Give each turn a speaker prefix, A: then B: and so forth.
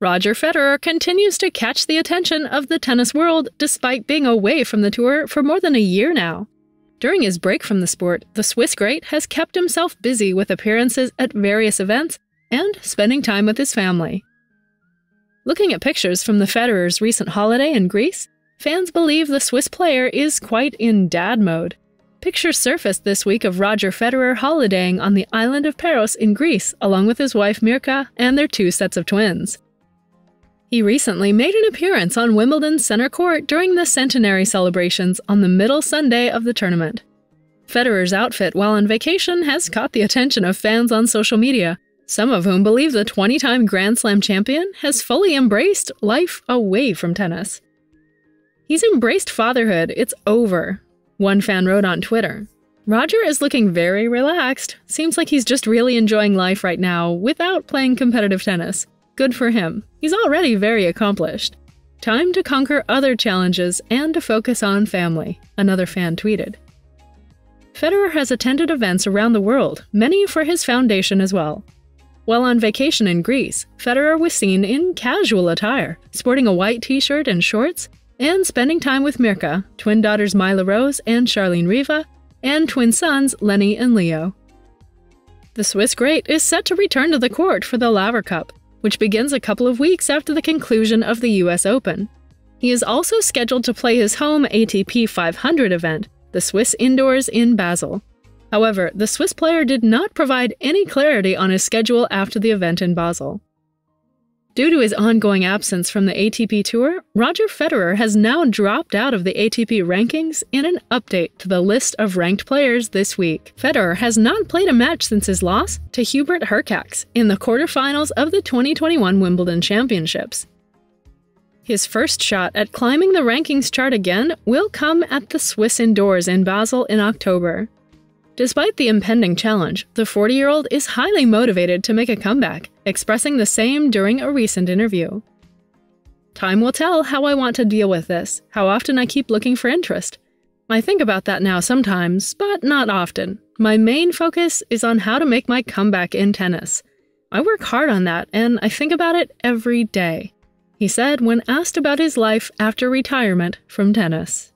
A: Roger Federer continues to catch the attention of the tennis world despite being away from the tour for more than a year now. During his break from the sport, the Swiss great has kept himself busy with appearances at various events and spending time with his family. Looking at pictures from the Federer's recent holiday in Greece, fans believe the Swiss player is quite in dad mode. Pictures surfaced this week of Roger Federer holidaying on the island of Paros in Greece along with his wife Mirka and their two sets of twins. He recently made an appearance on Wimbledon's center court during the centenary celebrations on the middle Sunday of the tournament. Federer's outfit while on vacation has caught the attention of fans on social media, some of whom believe the 20 time Grand Slam champion has fully embraced life away from tennis. He's embraced fatherhood, it's over, one fan wrote on Twitter. Roger is looking very relaxed. Seems like he's just really enjoying life right now without playing competitive tennis. Good for him. He's already very accomplished. Time to conquer other challenges and to focus on family, another fan tweeted. Federer has attended events around the world, many for his foundation as well. While on vacation in Greece, Federer was seen in casual attire, sporting a white t shirt and shorts, and spending time with Mirka, twin daughters Myla Rose and Charlene Riva, and twin sons Lenny and Leo. The Swiss great is set to return to the court for the Laver Cup, which begins a couple of weeks after the conclusion of the US Open. He is also scheduled to play his home ATP 500 event, the Swiss Indoors in Basel. However, the Swiss player did not provide any clarity on his schedule after the event in Basel. Due to his ongoing absence from the ATP Tour, Roger Federer has now dropped out of the ATP rankings in an update to the list of ranked players this week. Federer has not played a match since his loss to Hubert Hurkacz in the quarterfinals of the 2021 Wimbledon Championships. His first shot at climbing the rankings chart again will come at the Swiss Indoors in Basel in October. Despite the impending challenge, the 40 year old is highly motivated to make a comeback, expressing the same during a recent interview. Time will tell how I want to deal with this, how often I keep looking for interest. I think about that now sometimes, but not often. My main focus is on how to make my comeback in tennis. I work hard on that, and I think about it every day, he said when asked about his life after retirement from tennis.